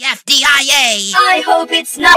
FDIA. I hope it's not.